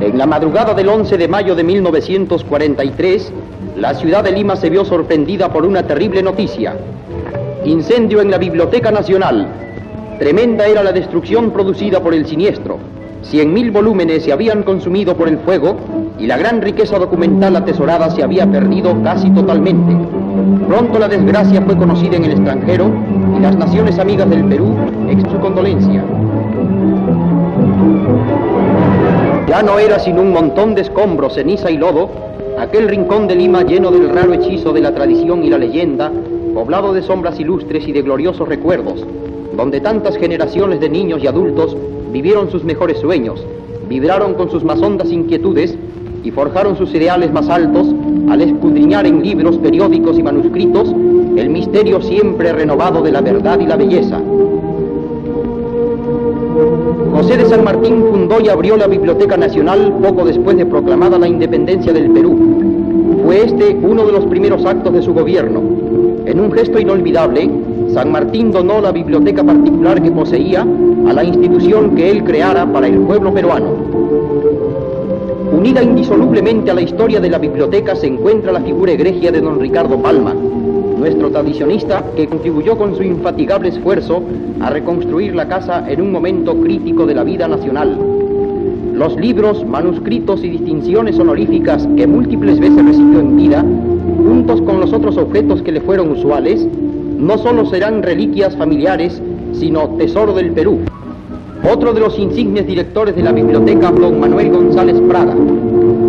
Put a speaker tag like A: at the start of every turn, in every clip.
A: En la madrugada del 11 de mayo de 1943, la ciudad de Lima se vio sorprendida por una terrible noticia. Incendio en la Biblioteca Nacional. Tremenda era la destrucción producida por el siniestro. Cien mil volúmenes se habían consumido por el fuego y la gran riqueza documental atesorada se había perdido casi totalmente. Pronto la desgracia fue conocida en el extranjero las naciones amigas del Perú ex su condolencia. Ya no era sino un montón de escombros, ceniza y lodo, aquel rincón de Lima lleno del raro hechizo de la tradición y la leyenda, poblado de sombras ilustres y de gloriosos recuerdos, donde tantas generaciones de niños y adultos vivieron sus mejores sueños, vibraron con sus más hondas inquietudes y forjaron sus ideales más altos al escudriñar en libros, periódicos y manuscritos el misterio siempre renovado de la verdad y la belleza. José de San Martín fundó y abrió la Biblioteca Nacional poco después de proclamada la independencia del Perú. Fue este uno de los primeros actos de su gobierno. En un gesto inolvidable, San Martín donó la biblioteca particular que poseía a la institución que él creara para el pueblo peruano. Unida indisolublemente a la historia de la biblioteca se encuentra la figura egregia de don Ricardo Palma, nuestro tradicionista que contribuyó con su infatigable esfuerzo a reconstruir la casa en un momento crítico de la vida nacional. Los libros, manuscritos y distinciones honoríficas que múltiples veces recibió en vida, juntos con los otros objetos que le fueron usuales, no solo serán reliquias familiares, sino tesoro del Perú. Otro de los insignes directores de la biblioteca, don Manuel González Prada,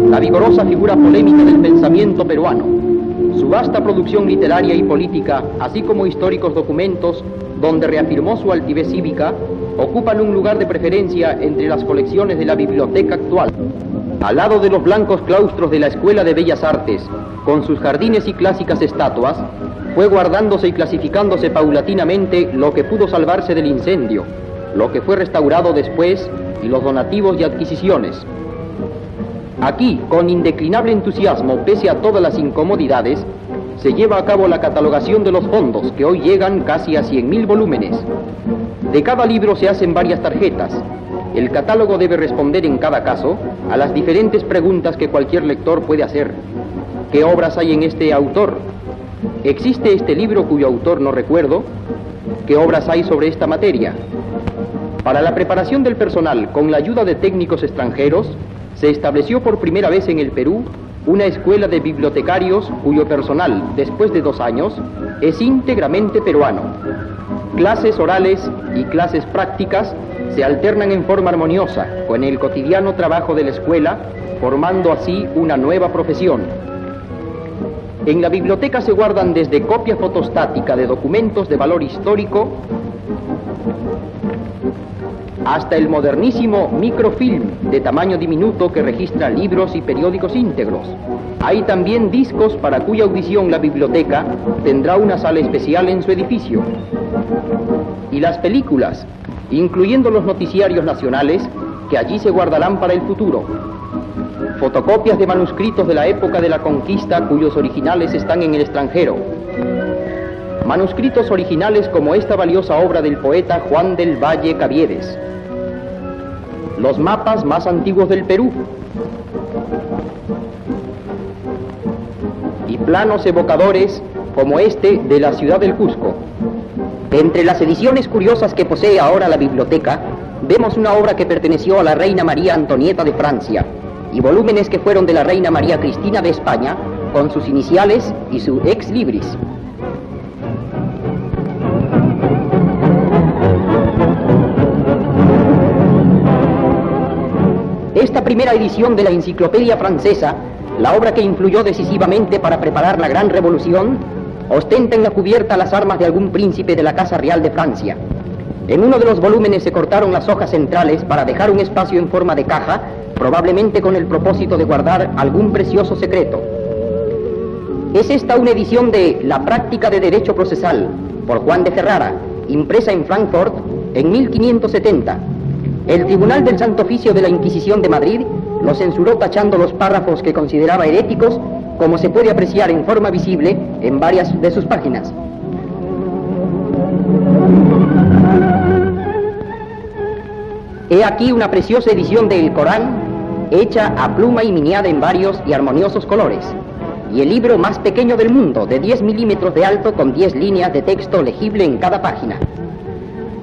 A: la vigorosa figura polémica del pensamiento peruano su vasta producción literaria y política, así como históricos documentos donde reafirmó su altivez cívica, ocupan un lugar de preferencia entre las colecciones de la biblioteca actual. Al lado de los blancos claustros de la Escuela de Bellas Artes, con sus jardines y clásicas estatuas, fue guardándose y clasificándose paulatinamente lo que pudo salvarse del incendio, lo que fue restaurado después y los donativos y adquisiciones. Aquí, con indeclinable entusiasmo, pese a todas las incomodidades, se lleva a cabo la catalogación de los fondos, que hoy llegan casi a 100.000 volúmenes. De cada libro se hacen varias tarjetas. El catálogo debe responder en cada caso a las diferentes preguntas que cualquier lector puede hacer. ¿Qué obras hay en este autor? ¿Existe este libro cuyo autor no recuerdo? ¿Qué obras hay sobre esta materia? Para la preparación del personal, con la ayuda de técnicos extranjeros, se estableció por primera vez en el Perú una escuela de bibliotecarios cuyo personal, después de dos años, es íntegramente peruano. Clases orales y clases prácticas se alternan en forma armoniosa con el cotidiano trabajo de la escuela, formando así una nueva profesión. En la biblioteca se guardan desde copia fotostática de documentos de valor histórico hasta el modernísimo microfilm de tamaño diminuto que registra libros y periódicos íntegros. Hay también discos para cuya audición la biblioteca tendrá una sala especial en su edificio. Y las películas, incluyendo los noticiarios nacionales, que allí se guardarán para el futuro. Fotocopias de manuscritos de la época de la conquista cuyos originales están en el extranjero. Manuscritos originales como esta valiosa obra del poeta Juan del Valle Caviedes los mapas más antiguos del Perú y planos evocadores como este de la ciudad del Cusco. Entre las ediciones curiosas que posee ahora la biblioteca, vemos una obra que perteneció a la reina María Antonieta de Francia y volúmenes que fueron de la reina María Cristina de España con sus iniciales y su ex libris. Esta primera edición de la Enciclopedia Francesa, la obra que influyó decisivamente para preparar la Gran Revolución, ostenta en la cubierta las armas de algún príncipe de la Casa Real de Francia. En uno de los volúmenes se cortaron las hojas centrales para dejar un espacio en forma de caja, probablemente con el propósito de guardar algún precioso secreto. Es esta una edición de La práctica de derecho procesal, por Juan de Ferrara, impresa en Frankfurt en 1570 el Tribunal del Santo Oficio de la Inquisición de Madrid lo censuró tachando los párrafos que consideraba heréticos, como se puede apreciar en forma visible en varias de sus páginas. He aquí una preciosa edición del Corán, hecha a pluma y miniada en varios y armoniosos colores, y el libro más pequeño del mundo, de 10 milímetros de alto con 10 líneas de texto legible en cada página.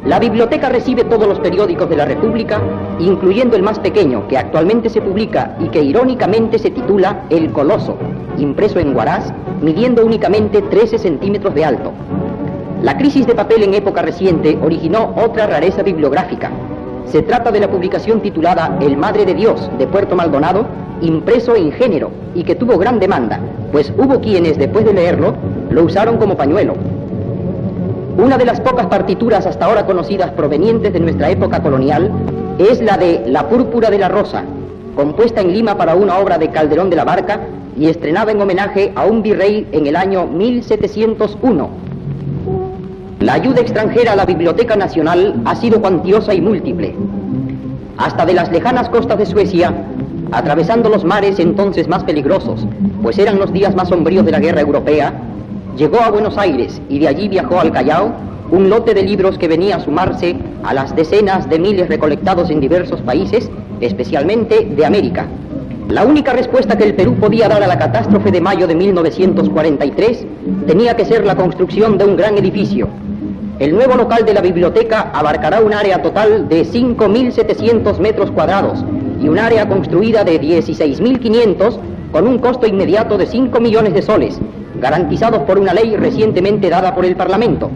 A: La biblioteca recibe todos los periódicos de la República, incluyendo el más pequeño, que actualmente se publica y que irónicamente se titula El Coloso, impreso en Huaraz, midiendo únicamente 13 centímetros de alto. La crisis de papel en época reciente originó otra rareza bibliográfica, se trata de la publicación titulada El Madre de Dios de Puerto Maldonado, impreso en género y que tuvo gran demanda, pues hubo quienes después de leerlo lo usaron como pañuelo. Una de las pocas partituras hasta ahora conocidas provenientes de nuestra época colonial es la de La Púrpura de la Rosa, compuesta en Lima para una obra de Calderón de la Barca y estrenada en homenaje a un virrey en el año 1701 la ayuda extranjera a la Biblioteca Nacional ha sido cuantiosa y múltiple. Hasta de las lejanas costas de Suecia, atravesando los mares entonces más peligrosos, pues eran los días más sombríos de la guerra europea, llegó a Buenos Aires y de allí viajó al Callao un lote de libros que venía a sumarse a las decenas de miles recolectados en diversos países, especialmente de América. La única respuesta que el Perú podía dar a la catástrofe de mayo de 1943 tenía que ser la construcción de un gran edificio, el nuevo local de la biblioteca abarcará un área total de 5.700 metros cuadrados y un área construida de 16.500 con un costo inmediato de 5 millones de soles, garantizados por una ley recientemente dada por el Parlamento.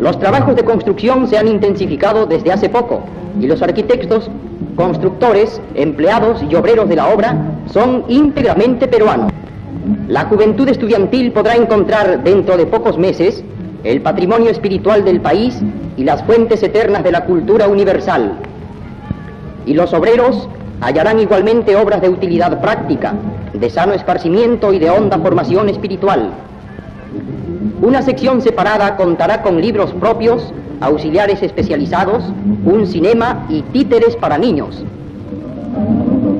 A: Los trabajos de construcción se han intensificado desde hace poco y los arquitectos, constructores, empleados y obreros de la obra son íntegramente peruanos. La juventud estudiantil podrá encontrar dentro de pocos meses el patrimonio espiritual del país y las fuentes eternas de la cultura universal. Y los obreros hallarán igualmente obras de utilidad práctica, de sano esparcimiento y de honda formación espiritual. Una sección separada contará con libros propios, auxiliares especializados, un cinema y títeres para niños.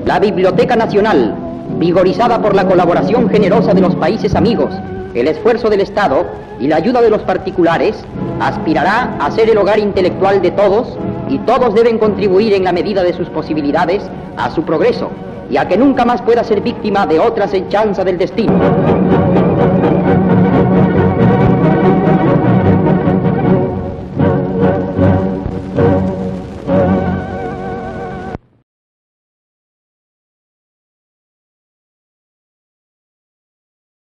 A: La Biblioteca Nacional, vigorizada por la colaboración generosa de los países amigos el esfuerzo del Estado y la ayuda de los particulares aspirará a ser el hogar intelectual de todos y todos deben contribuir en la medida de sus posibilidades a su progreso y a que nunca más pueda ser víctima de otra acechanza del destino.